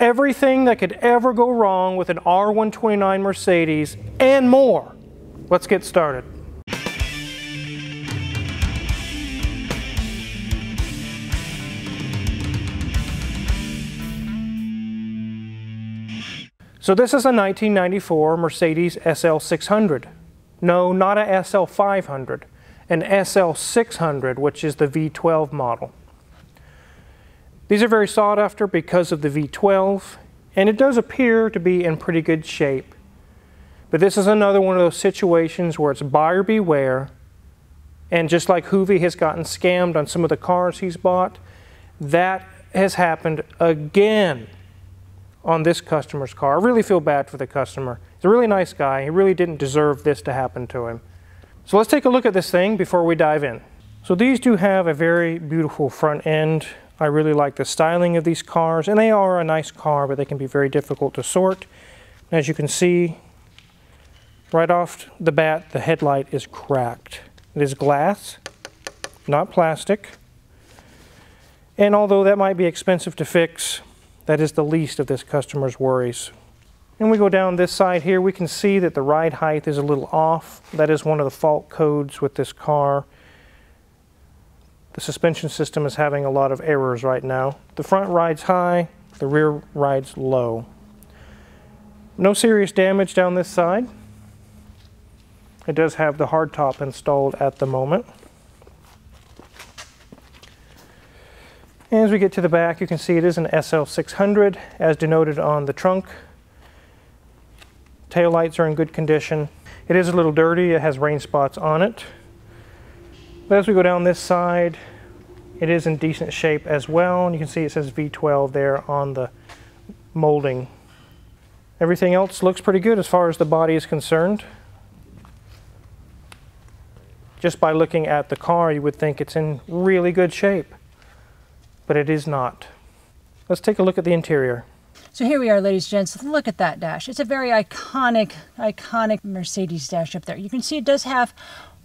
everything that could ever go wrong with an R129 Mercedes and more. Let's get started. So this is a 1994 Mercedes SL600. No, not a SL500, an SL600, which is the V12 model. These are very sought after because of the V12, and it does appear to be in pretty good shape. But this is another one of those situations where it's buyer beware, and just like Hoovie has gotten scammed on some of the cars he's bought, that has happened again on this customer's car. I really feel bad for the customer. He's a really nice guy. He really didn't deserve this to happen to him. So let's take a look at this thing before we dive in. So these do have a very beautiful front end. I really like the styling of these cars, and they are a nice car, but they can be very difficult to sort. As you can see, right off the bat, the headlight is cracked. It is glass, not plastic. And although that might be expensive to fix, that is the least of this customer's worries. And we go down this side here, we can see that the ride height is a little off. That is one of the fault codes with this car. The suspension system is having a lot of errors right now. The front rides high, the rear rides low. No serious damage down this side. It does have the hardtop installed at the moment. As we get to the back, you can see it is an SL600 as denoted on the trunk. Tail lights are in good condition. It is a little dirty, it has rain spots on it. But as we go down this side, it is in decent shape as well. And you can see it says V12 there on the molding. Everything else looks pretty good as far as the body is concerned. Just by looking at the car, you would think it's in really good shape but it is not. Let's take a look at the interior. So here we are, ladies and gents. Look at that dash. It's a very iconic, iconic Mercedes dash up there. You can see it does have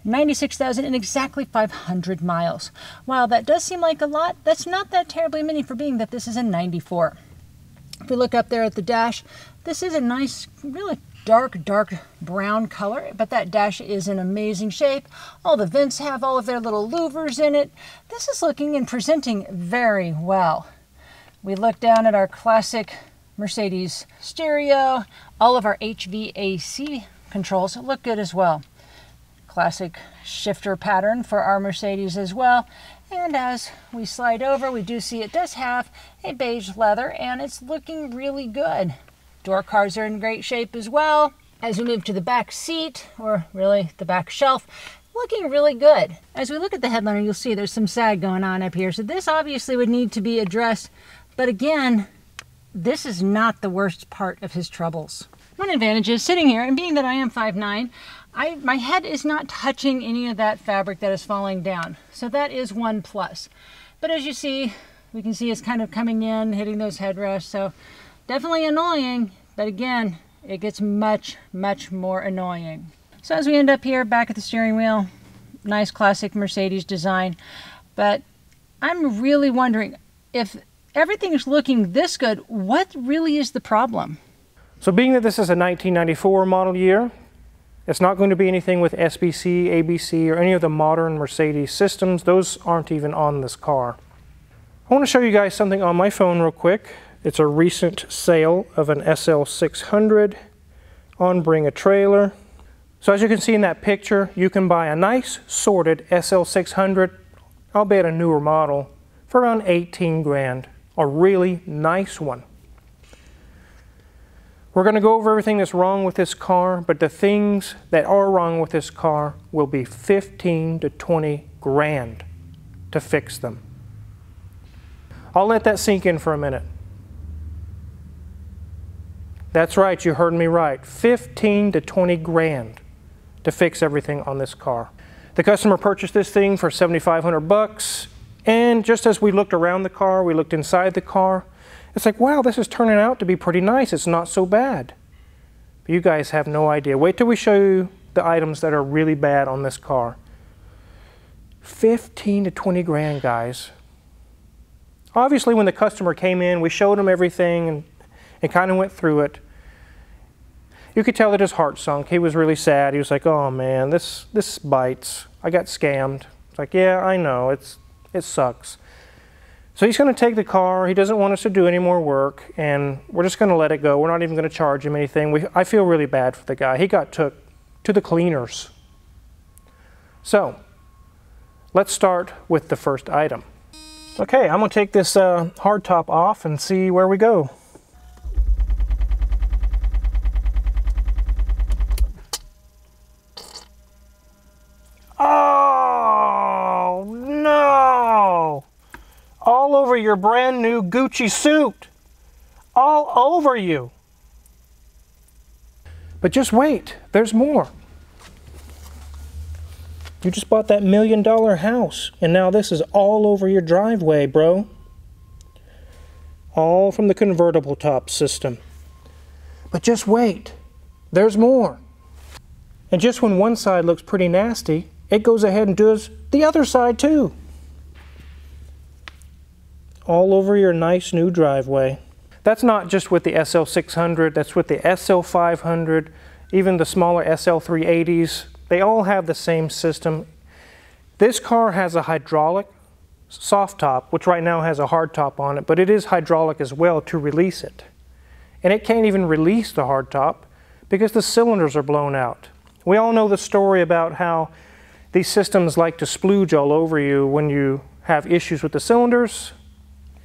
96,000 and exactly 500 miles. While that does seem like a lot, that's not that terribly many for being that this is a 94. If we look up there at the dash, this is a nice, really dark, dark brown color, but that dash is in amazing shape. All the vents have all of their little louvers in it. This is looking and presenting very well. We look down at our classic Mercedes stereo. All of our HVAC controls look good as well. Classic shifter pattern for our Mercedes as well. And as we slide over, we do see it does have a beige leather and it's looking really good. Door cards are in great shape as well. As we move to the back seat, or really the back shelf, looking really good. As we look at the headliner, you'll see there's some sag going on up here. So this obviously would need to be addressed. But again, this is not the worst part of his troubles. One advantage is sitting here, and being that I am 5'9", I, my head is not touching any of that fabric that is falling down. So that is one plus. But as you see, we can see it's kind of coming in, hitting those headrests. So Definitely annoying, but again, it gets much, much more annoying. So as we end up here back at the steering wheel, nice classic Mercedes design, but I'm really wondering if everything is looking this good, what really is the problem? So being that this is a 1994 model year, it's not going to be anything with SBC, ABC, or any of the modern Mercedes systems. Those aren't even on this car. I want to show you guys something on my phone real quick. It's a recent sale of an SL600 on Bring a Trailer. So as you can see in that picture, you can buy a nice sorted SL600, albeit a newer model, for around 18 grand. A really nice one. We're going to go over everything that's wrong with this car, but the things that are wrong with this car will be 15 to 20 grand to fix them. I'll let that sink in for a minute. That's right, you heard me right. 15 to 20 grand to fix everything on this car. The customer purchased this thing for 7,500 bucks, and just as we looked around the car, we looked inside the car, it's like, wow, this is turning out to be pretty nice. It's not so bad. But you guys have no idea. Wait till we show you the items that are really bad on this car. 15 to 20 grand, guys. Obviously, when the customer came in, we showed him everything and and kind of went through it. You could tell that his heart sunk. He was really sad. He was like, "Oh man, this this bites. I got scammed." It's like, "Yeah, I know. It's it sucks." So he's going to take the car. He doesn't want us to do any more work, and we're just going to let it go. We're not even going to charge him anything. We, I feel really bad for the guy. He got took to the cleaners. So let's start with the first item. Okay, I'm going to take this uh, hardtop off and see where we go. Oh, no! All over your brand new Gucci suit. All over you. But just wait, there's more. You just bought that million dollar house, and now this is all over your driveway, bro. All from the convertible top system. But just wait, there's more. And just when one side looks pretty nasty, it goes ahead and does the other side too. All over your nice new driveway. That's not just with the SL600, that's with the SL500, even the smaller SL380s. They all have the same system. This car has a hydraulic soft top, which right now has a hard top on it, but it is hydraulic as well to release it. And it can't even release the hard top because the cylinders are blown out. We all know the story about how these systems like to splooge all over you when you have issues with the cylinders,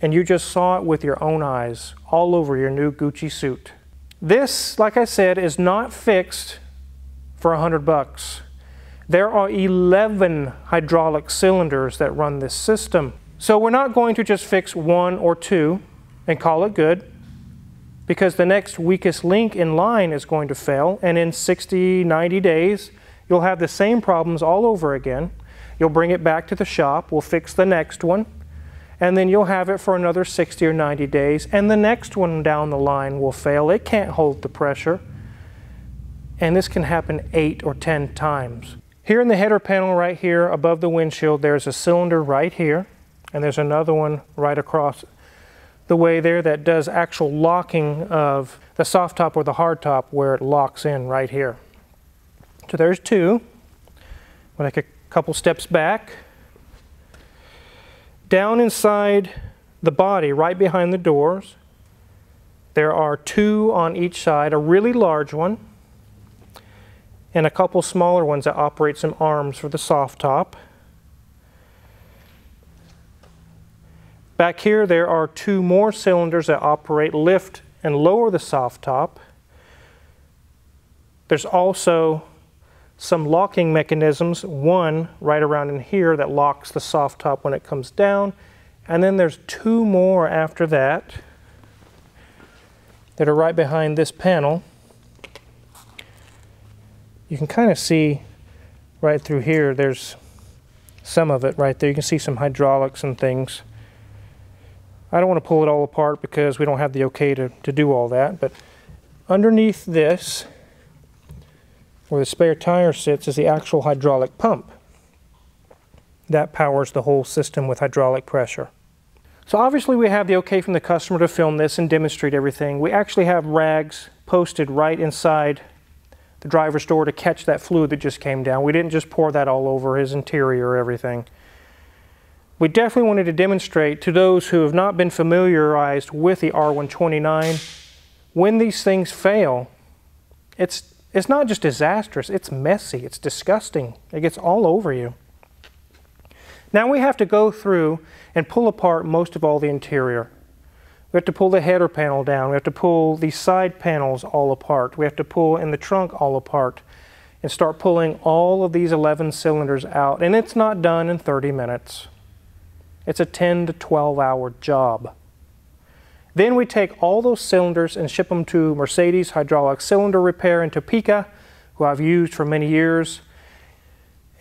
and you just saw it with your own eyes all over your new Gucci suit. This, like I said, is not fixed for a hundred bucks. There are 11 hydraulic cylinders that run this system. So we're not going to just fix one or two and call it good because the next weakest link in line is going to fail and in 60, 90 days, you'll have the same problems all over again. You'll bring it back to the shop, we'll fix the next one, and then you'll have it for another 60 or 90 days, and the next one down the line will fail. It can't hold the pressure. And this can happen eight or 10 times. Here in the header panel right here above the windshield, there's a cylinder right here, and there's another one right across the way there that does actual locking of the soft top or the hard top where it locks in right here. So there's two. We'll take a couple steps back down inside the body, right behind the doors, there are two on each side, a really large one and a couple smaller ones that operate some arms for the soft top. Back here there are two more cylinders that operate lift and lower the soft top. There's also some locking mechanisms, one right around in here that locks the soft top when it comes down, and then there's two more after that that are right behind this panel. You can kind of see right through here, there's some of it right there. You can see some hydraulics and things. I don't want to pull it all apart because we don't have the okay to, to do all that, but underneath this where the spare tire sits is the actual hydraulic pump. That powers the whole system with hydraulic pressure. So obviously we have the okay from the customer to film this and demonstrate everything. We actually have rags posted right inside the driver's door to catch that fluid that just came down. We didn't just pour that all over his interior everything. We definitely wanted to demonstrate to those who have not been familiarized with the R129, when these things fail, it's it's not just disastrous, it's messy, it's disgusting. It gets all over you. Now we have to go through and pull apart most of all the interior. We have to pull the header panel down. We have to pull the side panels all apart. We have to pull in the trunk all apart and start pulling all of these 11 cylinders out. And it's not done in 30 minutes. It's a 10 to 12 hour job. Then we take all those cylinders and ship them to Mercedes Hydraulic Cylinder Repair in Topeka, who I've used for many years.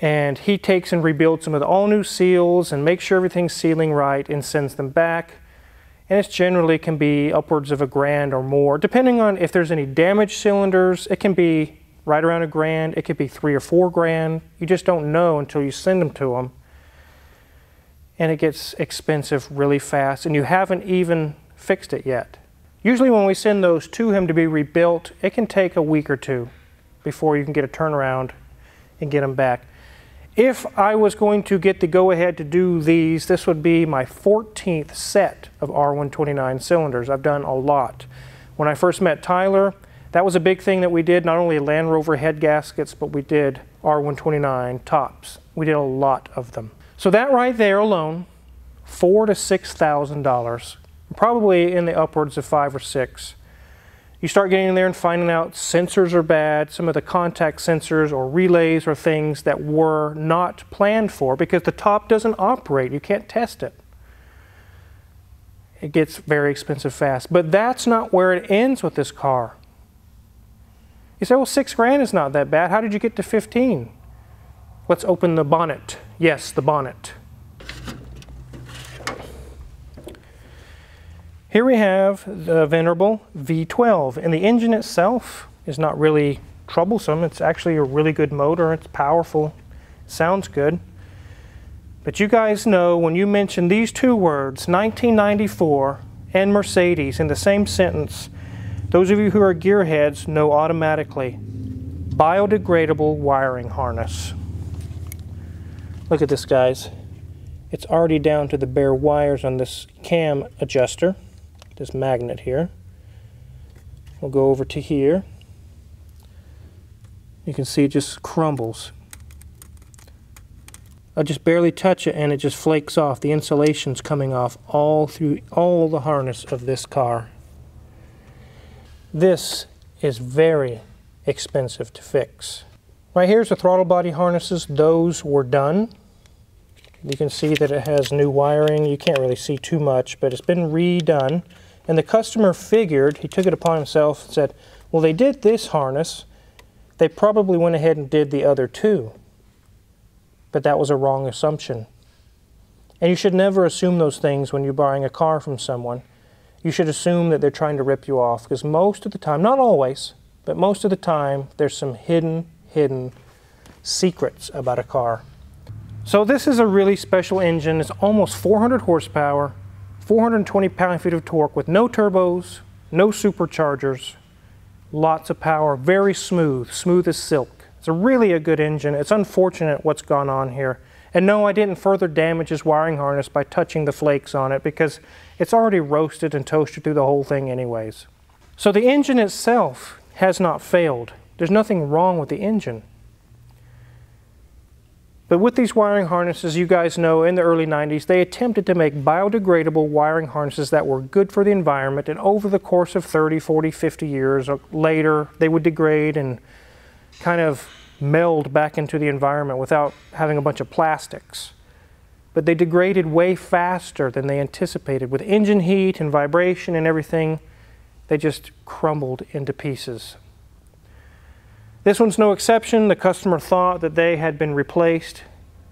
And he takes and rebuilds them with all new seals and makes sure everything's sealing right and sends them back. And it generally can be upwards of a grand or more, depending on if there's any damaged cylinders. It can be right around a grand. It could be three or four grand. You just don't know until you send them to them. And it gets expensive really fast. And you haven't even fixed it yet. Usually when we send those to him to be rebuilt, it can take a week or two before you can get a turnaround and get them back. If I was going to get the go-ahead to do these, this would be my 14th set of R129 cylinders. I've done a lot. When I first met Tyler, that was a big thing that we did, not only Land Rover head gaskets, but we did R129 tops. We did a lot of them. So that right there alone, four to six thousand dollars, probably in the upwards of five or six. You start getting in there and finding out sensors are bad, some of the contact sensors or relays or things that were not planned for because the top doesn't operate. You can't test it. It gets very expensive fast. But that's not where it ends with this car. You say, well, six grand is not that bad. How did you get to 15? Let's open the bonnet. Yes, the bonnet. Here we have the venerable V12, and the engine itself is not really troublesome. It's actually a really good motor. It's powerful. Sounds good. But you guys know when you mention these two words, 1994 and Mercedes, in the same sentence, those of you who are gearheads know automatically biodegradable wiring harness. Look at this, guys. It's already down to the bare wires on this cam adjuster, this magnet here. We'll go over to here. You can see it just crumbles. I just barely touch it and it just flakes off. The insulation's coming off all through all the harness of this car. This is very expensive to fix. Right here's the throttle body harnesses. Those were done. You can see that it has new wiring. You can't really see too much, but it's been redone. And the customer figured, he took it upon himself and said, well, they did this harness. They probably went ahead and did the other two. But that was a wrong assumption. And you should never assume those things when you're buying a car from someone. You should assume that they're trying to rip you off because most of the time, not always, but most of the time, there's some hidden, hidden secrets about a car. So this is a really special engine. It's almost 400 horsepower, 420 pound-feet of torque with no turbos, no superchargers, lots of power, very smooth, smooth as silk. It's a really a good engine. It's unfortunate what's gone on here. And no, I didn't further damage his wiring harness by touching the flakes on it because it's already roasted and toasted through the whole thing anyways. So the engine itself has not failed. There's nothing wrong with the engine. But with these wiring harnesses, you guys know in the early 90s, they attempted to make biodegradable wiring harnesses that were good for the environment. And over the course of 30, 40, 50 years uh, later, they would degrade and kind of meld back into the environment without having a bunch of plastics. But they degraded way faster than they anticipated. With engine heat and vibration and everything, they just crumbled into pieces. This one's no exception. The customer thought that they had been replaced.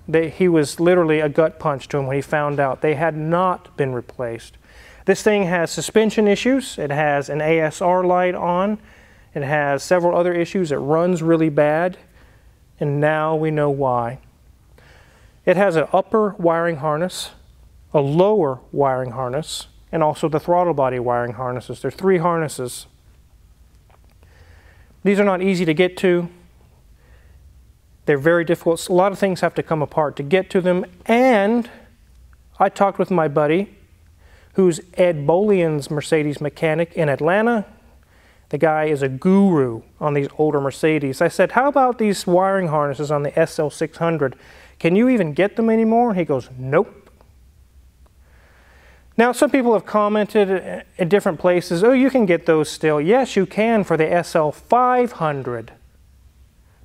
They, he was literally a gut punch to him when he found out they had not been replaced. This thing has suspension issues. It has an ASR light on. It has several other issues. It runs really bad, and now we know why. It has an upper wiring harness, a lower wiring harness, and also the throttle body wiring harnesses. There's three harnesses. These are not easy to get to. They're very difficult. A lot of things have to come apart to get to them. And I talked with my buddy, who's Ed Bolian's Mercedes mechanic in Atlanta. The guy is a guru on these older Mercedes. I said, How about these wiring harnesses on the SL600? Can you even get them anymore? He goes, Nope. Now, some people have commented at different places, oh, you can get those still. Yes, you can for the SL500,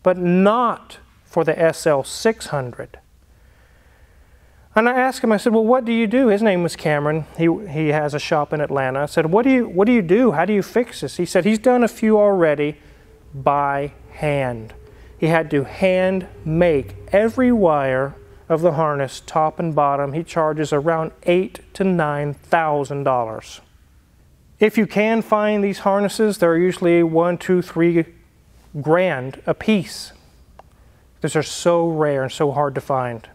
but not for the SL600. And I asked him, I said, well, what do you do? His name was Cameron. He, he has a shop in Atlanta. I said, what do, you, what do you do? How do you fix this? He said, he's done a few already by hand. He had to hand make every wire of the harness, top and bottom. He charges around eight to nine thousand dollars. If you can find these harnesses, they're usually one, two, three grand a piece. These are so rare and so hard to find.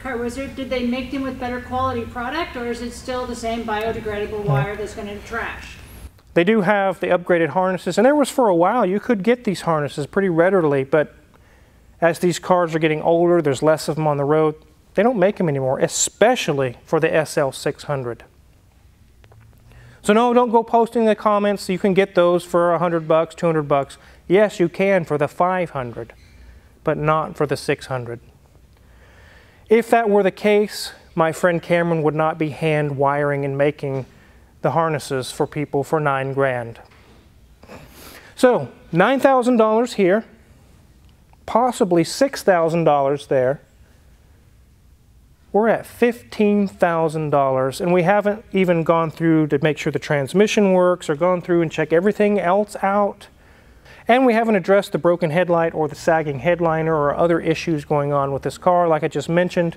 Car Wizard, did they make them with better quality product, or is it still the same biodegradable wire that's going to trash? They do have the upgraded harnesses, and there was for a while you could get these harnesses pretty readily, but as these cars are getting older, there's less of them on the road. They don't make them anymore, especially for the SL600. So no, don't go posting in the comments. You can get those for 100 bucks, 200 bucks. Yes, you can for the 500, but not for the 600. If that were the case, my friend Cameron would not be hand wiring and making the harnesses for people for nine grand. So $9,000 here, possibly $6,000 there. We're at $15,000 and we haven't even gone through to make sure the transmission works or gone through and check everything else out. And we haven't addressed the broken headlight or the sagging headliner or other issues going on with this car like I just mentioned.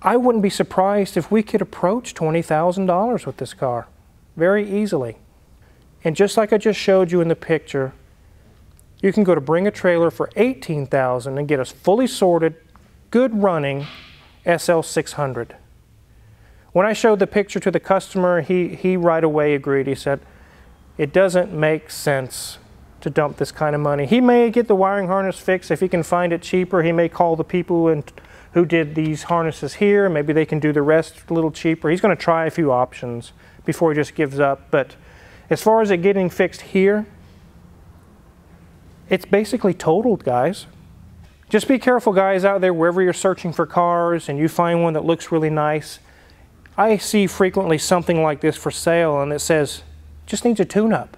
I wouldn't be surprised if we could approach $20,000 with this car very easily. And just like I just showed you in the picture, you can go to Bring a Trailer for 18000 and get a fully sorted, good running SL600. When I showed the picture to the customer, he, he right away agreed. He said, it doesn't make sense to dump this kind of money. He may get the wiring harness fixed. If he can find it cheaper, he may call the people and, who did these harnesses here. Maybe they can do the rest a little cheaper. He's going to try a few options before he just gives up. But as far as it getting fixed here, it's basically totaled, guys. Just be careful, guys, out there, wherever you're searching for cars and you find one that looks really nice. I see frequently something like this for sale and it says, just needs a tune up.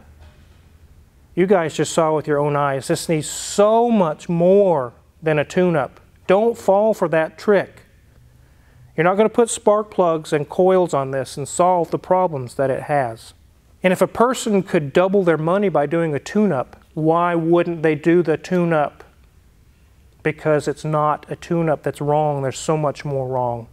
You guys just saw with your own eyes, this needs so much more than a tune up. Don't fall for that trick. You're not going to put spark plugs and coils on this and solve the problems that it has. And if a person could double their money by doing a tune up, why wouldn't they do the tune up? Because it's not a tune up that's wrong, there's so much more wrong.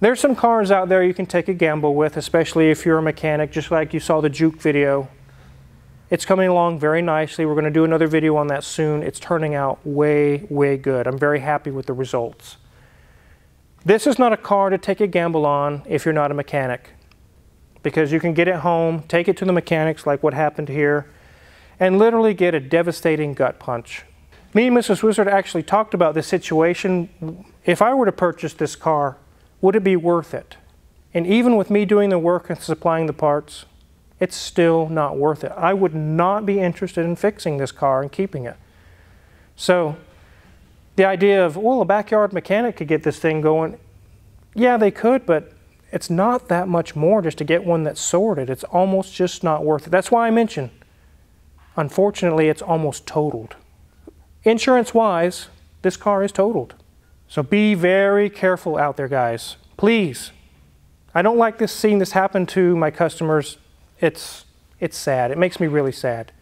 There's some cars out there you can take a gamble with, especially if you're a mechanic, just like you saw the Juke video. It's coming along very nicely. We're going to do another video on that soon. It's turning out way, way good. I'm very happy with the results. This is not a car to take a gamble on if you're not a mechanic because you can get it home, take it to the mechanics like what happened here, and literally get a devastating gut punch. Me and Mrs. Wizard actually talked about this situation. If I were to purchase this car, would it be worth it? And even with me doing the work and supplying the parts, it's still not worth it. I would not be interested in fixing this car and keeping it. So the idea of, well, a backyard mechanic could get this thing going, yeah, they could, but it's not that much more just to get one that's sorted. It's almost just not worth it. That's why I mentioned, unfortunately, it's almost totaled. Insurance wise, this car is totaled. So be very careful out there, guys. Please. I don't like this seeing this happen to my customers. It's, it's sad. It makes me really sad.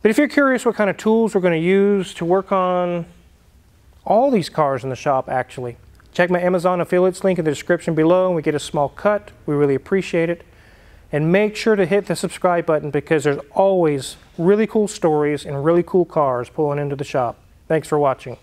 But if you're curious what kind of tools we're going to use to work on all these cars in the shop, actually, check my Amazon affiliates link in the description below and we get a small cut. We really appreciate it. And make sure to hit the subscribe button because there's always really cool stories and really cool cars pulling into the shop. Thanks for watching.